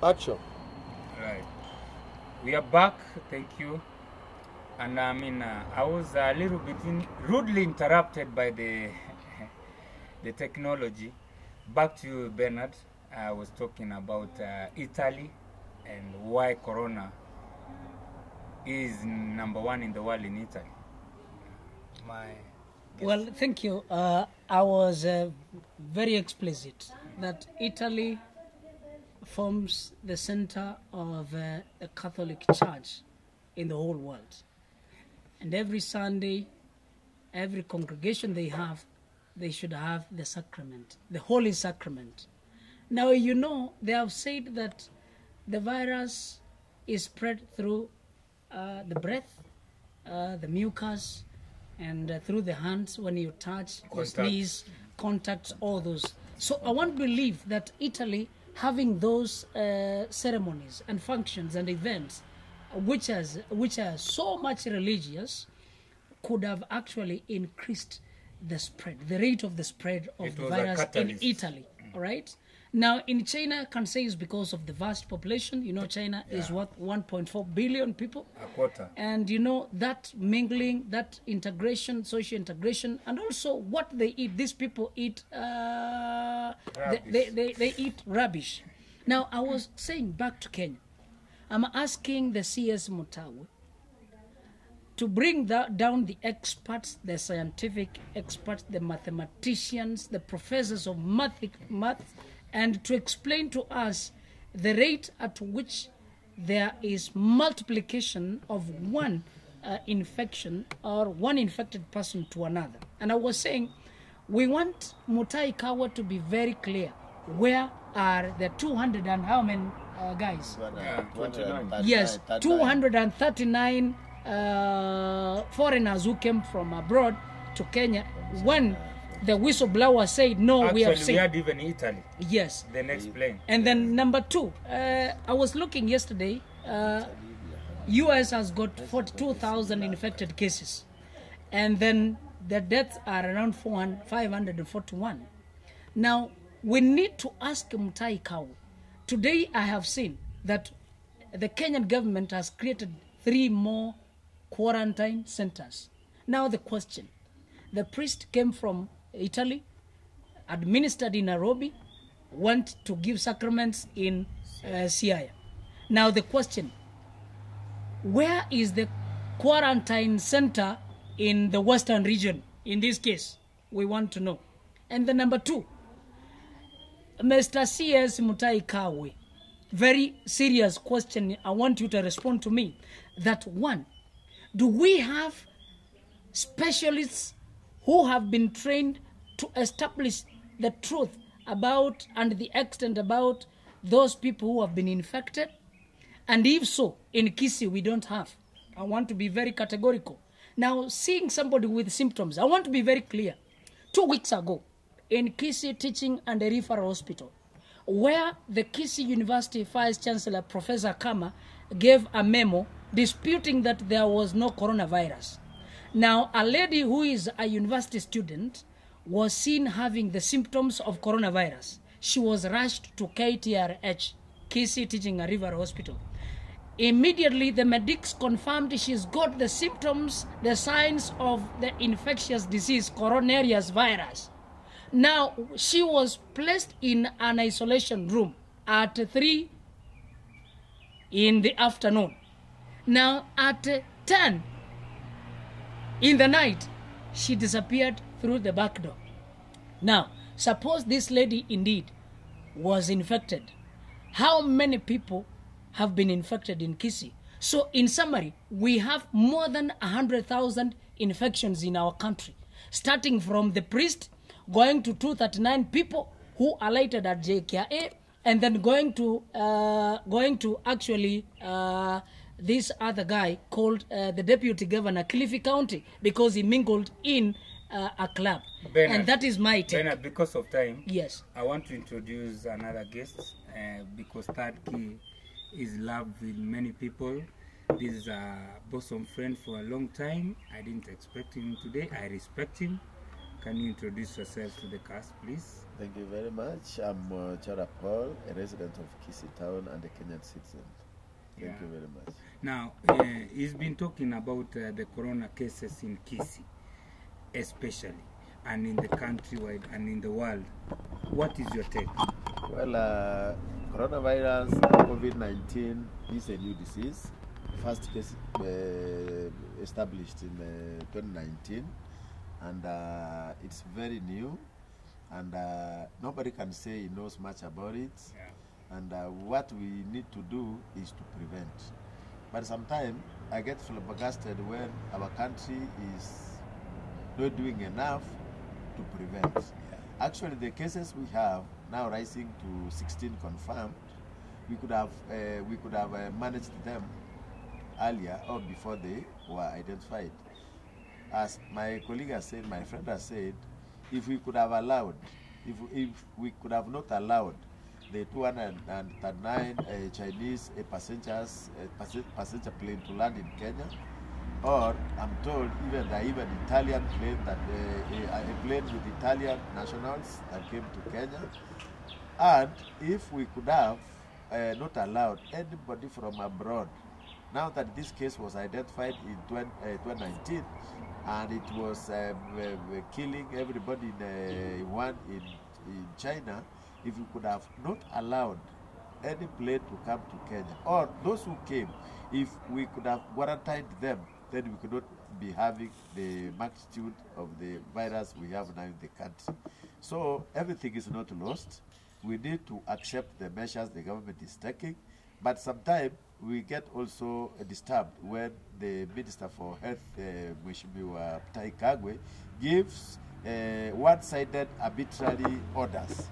Action. Right. We are back. Thank you. And I mean, uh, I was a little bit in, rudely interrupted by the the technology. Back to you, Bernard. I was talking about uh, Italy and why Corona is number one in the world in Italy. My Well, thank you. Uh, I was uh, very explicit that Italy forms the center of uh, a Catholic Church in the whole world. And every Sunday, every congregation they have, they should have the sacrament, the Holy Sacrament. Now, you know, they have said that the virus is spread through uh, the breath, uh, the mucus, and uh, through the hands when you touch Contact. sneeze, contacts, all those. So I want to believe that Italy, having those uh, ceremonies and functions and events, which has which are so much religious, could have actually increased the spread, the rate of the spread of It the virus in. Italy. All right. Now in China, can say it's because of the vast population. You know, China is what 1.4 billion people. A quarter. and you know that mingling that integration social integration and also what they eat. These people eat uh, they, they, they, they eat rubbish. Now i was saying back to kenya. I'm asking the cs mutawe to bring that down the experts the scientific experts the mathematicians the professors of math, math and to explain to us the rate at which there is multiplication of one uh, infection or one infected person to another. And I was saying, we want Mutai Kagwe to be very clear. Where are the 200 and how many uh, guys? Yeah, 29. Yes, 239 uh, foreigners who came from abroad to Kenya when the whistleblower said, no, Actually, we have we seen. had even Italy. Yes. The next plane. And then number two, uh, I was looking yesterday. Uh, U.S. has got 42,000 infected cases, and then the deaths are around 400 541. Now we need to ask Mutai Kagwe. Today I have seen that the Kenyan government has created three more quarantine centers. Now the question: the priest came from Italy, administered in Nairobi, went to give sacraments in uh, Siaya. Now the question, where is the quarantine center in the western region in this case? We want to know. And the number two, Mr. C.S. Mutai Kagwe, very serious question. I want you to respond to me. That one, do we have specialists who have been trained to establish the truth about and the extent about those people who have been infected? And if so, in Kisii, we don't have. I want to be very categorical. Now, seeing somebody with symptoms, I want to be very clear. Two weeks ago, in Kisii Teaching and Referral Hospital, where the Kisii University Vice Chancellor Professor Kama gave a memo disputing that there was no coronavirus. Now, a lady who is a university student was seen having the symptoms of coronavirus. She was rushed to KTRH, Kisii Teaching Referral Hospital. Immediately, the medics confirmed she's got the symptoms, the signs of the infectious disease, coronavirus virus. Now, she was placed in an isolation room at 3 in the afternoon. Now, at 10 in the night, she disappeared through the back door. Now, suppose this lady indeed was infected. How many people have been infected in Kisii? So, in summary, we have more than 100,000 infections in our country, starting from the priest, going to 239 people who alighted at JKA, and then going to uh, going to actually uh, this other guy called uh, the deputy governor Kilifi County because he mingled in uh, a club, Bernard, and that is my take. Bernard, because of time, Yes. I want to introduce another guest uh, because Third Key is loved with many people. This is a bosom friend for a long time. I didn't expect him today. I respect him. Can you introduce yourself to the cast, please? Thank you very much. I'm uh, Chara Paul, a resident of Kisii Town and a Kenyan citizen. Thank Yeah. you very much. Now, uh, he's been talking about uh, the corona cases in Kisii, especially, and in the countrywide and in the world. What is your take? Well, uh, coronavirus, COVID-19 is a new disease. First case uh, established in uh, 2019, and uh, it's very new, and uh, nobody can say he knows much about it. And uh, what we need to do is to prevent. But sometimes I get flabbergasted when our country is not doing enough to prevent. Actually, the cases we have now rising to 16 confirmed, we could have uh, we could have uh, managed them earlier or before they were identified. As my colleague has said, my friend has said, if we could have allowed, if, if we could have not allowed the 239 uh, Chinese uh, passengers uh, passenger plane to land in Kenya, or I'm told even that even Italian plane that uh, a, a plane with Italian nationals that came to Kenya, and if we could have uh, not allowed anybody from abroad, now that this case was identified in 20, uh, 2019 and it was um, uh, killing everybody in uh, one in, in China, if we could have not allowed any plane to come to Kenya, or those who came, if we could have quarantined them, then we could not be having the magnitude of the virus we have now in the country. So everything is not lost. We need to accept the measures the government is taking, but sometimes we get also disturbed when the Minister for Health, uh, Mheshimiwa Kagwe, gives uh, one-sided arbitrary orders.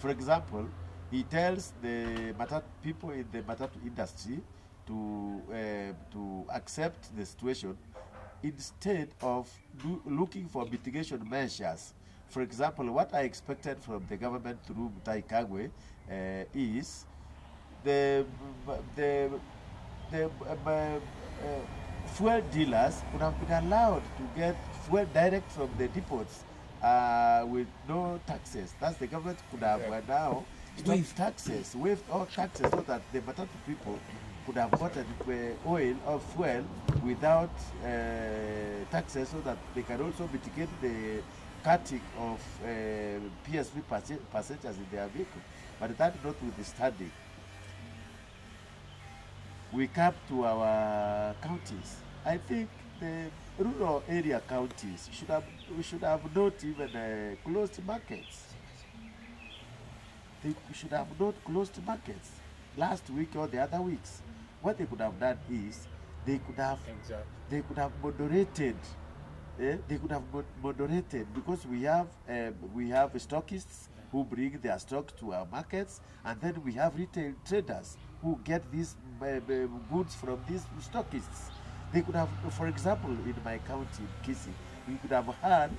For example, he tells the matatu, people in the matatu industry to uh, to accept the situation instead of looking for mitigation measures. For example, what I expected from the government through Mutai Kagwe uh, is the the the uh, uh, fuel dealers would have been allowed to get fuel direct from the depots uh, with no taxes. That's the government could have uh, now waived taxes, waived all taxes, so that the Matatu people could have uh, oil or fuel without uh, taxes, so that they can also mitigate the cutting of uh, PSV passengers in their vehicle. But that notwithstanding, we come to our counties. I think the rural area counties should have we should have not even uh, closed markets. They should have not closed markets last week or the other weeks. What they could have done is they could have Exactly. they could have moderated. eh, They could have moderated because we have um, we have stockists who bring their stock to our markets, and then we have retail traders who get these uh, uh, goods from these stockists. They could have, for example, in my county, Kisii, we could have had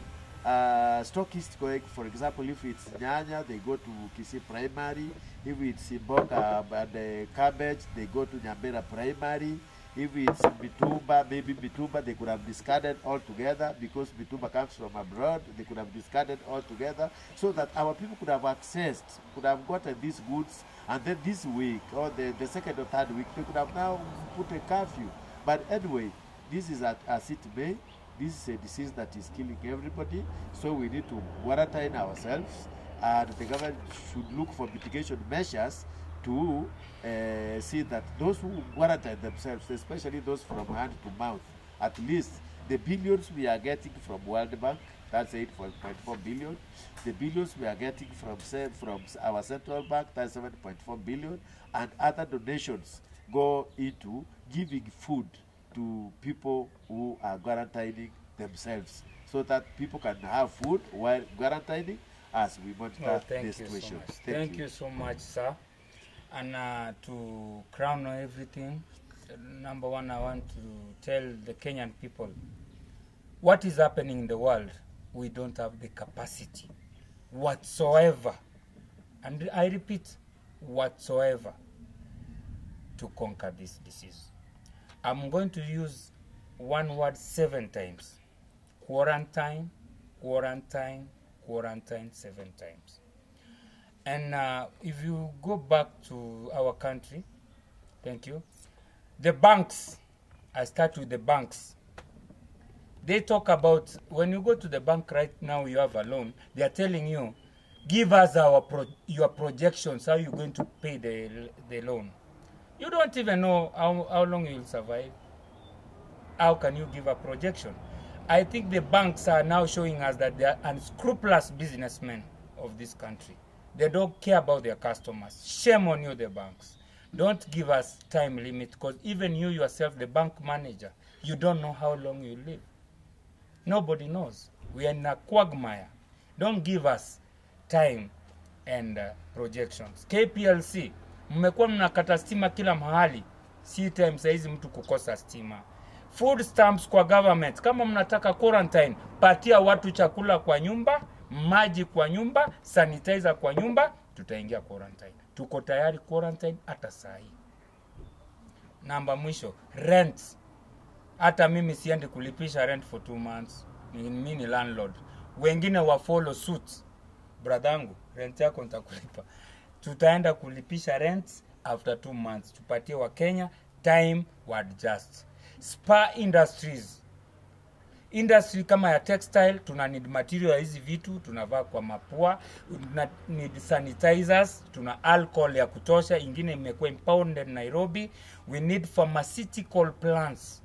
uh, stockists going, for example, if it's Nyanya, they go to Kisii Primary. If it's Imboga and uh, cabbage, they go to Nyambera Primary. If it's Bitumba, maybe Bitumba, they could have discarded altogether because Bitumba comes from abroad. They could have discarded altogether so that our people could have accessed, could have gotten these goods, and then this week or the, the second or third week, they could have now put a curfew. But anyway, this is at, it may. This is a disease that is killing everybody, so we need to quarantine ourselves, and the government should look for mitigation measures to uh, see that those who quarantine themselves, especially those from hand to mouth, at least the billions we are getting from World Bank, that's 8.4 billion. The billions we are getting from from our central bank, that's 7.4 billion, and other donations go into giving food to people who are quarantining themselves, so that people can have food while quarantining as we monitor Well, thank the you so situation. much. Thank, you. so much, sir. And uh, to crown everything, number one, I want to tell the Kenyan people what is happening in the world. We don't have the capacity whatsoever, and I repeat, whatsoever, to conquer this disease. I'm going to use one word seven times quarantine, quarantine, quarantine seven times. And uh, if you go back to our country, thank you. The banks, I start with the banks. They talk about when you go to the bank right now, you have a loan. They are telling you, give us our pro- your projections how you're going to pay the the loan. You don't even know how, how long you will survive. How can you give a projection? I think the banks are now showing us that they are unscrupulous businessmen of this country. They don't care about their customers. Shame on you, the banks. Don't give us time limit because even you yourself, the bank manager, you don't know how long you live. Nobody knows. We are in a quagmire. Don't give us time and uh, projections. KPLC, mmekuwa mnakata stima kila mahali, si time saizi mtu kukosa stima. Food stamps kwa government, kama mnataka quarantine, patia watu chakula kwa nyumba, maji kwa nyumba, sanitizer kwa nyumba, tutaingia quarantine. Tuko tayari quarantine hata saa hii. Namba mwisho, rent. Hata mimi siendi kulipisha rent for two months. Mimi ni landlord. Wengine wa follow suit. Bradhangu rent yako nitakulipa tutaenda kulipisha rent after two months. Tupatie wa kenya time wa adjust. Spa industries. Industry kama ya textile tuna need material ya hizi vitu tunavaa kwa mapua. Tuna need sanitizers tuna alcohol ya kutosha ingine imekuwa impounded nairobi. We need pharmaceutical plants.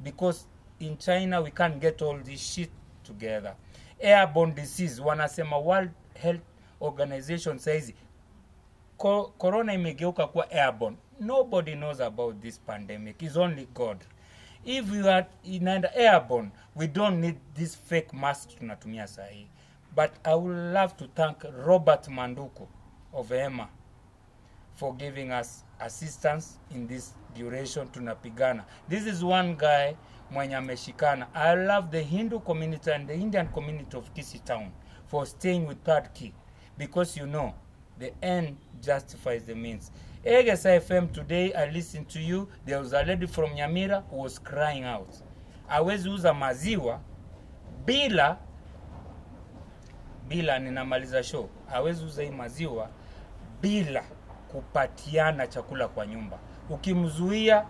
Because in china we can't get all this shit together. Airborne disease wanasema world health organization saizi corona imegeuka kuwa airborne. Nobody knows about this pandemic. Is only god. If you are inaenda airborne we don't need this fake mask tunatumia sahii but i would love to thank robert Manduku of ema for giving us assistance in this duration tunapigana. This is one guy mwenye ameshikana. I love the hindu community and the indian community of kisi town for staying with third key because you know the end justifies the means. Eges fm today i listened to you. There was a lady from nyamira who was crying out. Awezi uza maziwa bila bila ninamaliza show. Hawezi uza hii maziwa bila kupatiana chakula kwa nyumba. Ukimzuia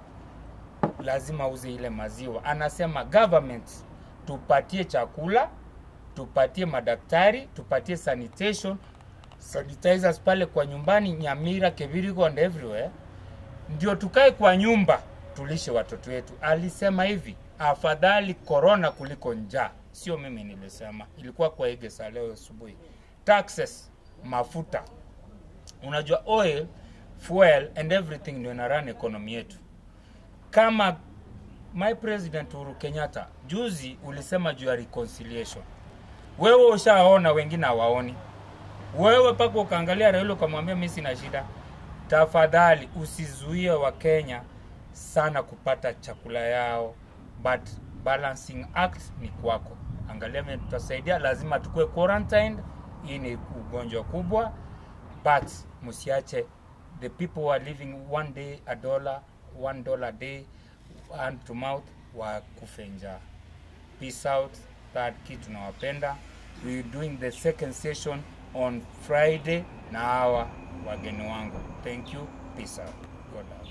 lazima uze ile maziwa. Anasema government tupatie chakula tupatie madaktari tupatie sanitation sanitizers pale kwa nyumbani nyamira Kibirigo and everywhere. Ndio tukae kwa nyumba tulishe watoto wetu. Alisema hivi afadhali korona kuliko njaa. Sio mimi nilisema ilikuwa kwa egesa leo asubuhi. Taxes mafuta. Unajua oil fuel and everything ndio inaran economy yetu. Kama my president Uhuru Kenyatta juzi ulisema juu ya reconciliation. Wewe ushaona wengine hawaoni wewe paka ukaangalia Raila ukamwambia mimi sina shida. Tafadhali usizuie wa Kenya sana kupata chakula yao. But balancing act ni kwako. Angalia mimi tutasaidia lazima tukue quarantined. Hii ni ugonjwa kubwa. But msiache the people who are living one day a dollar one dollar a day hand to mouth wakufe njaa. Peace out. Third key tunawapenda. We doing the second session on friday na hawa wageni wangu. Thank you. Peace out. God love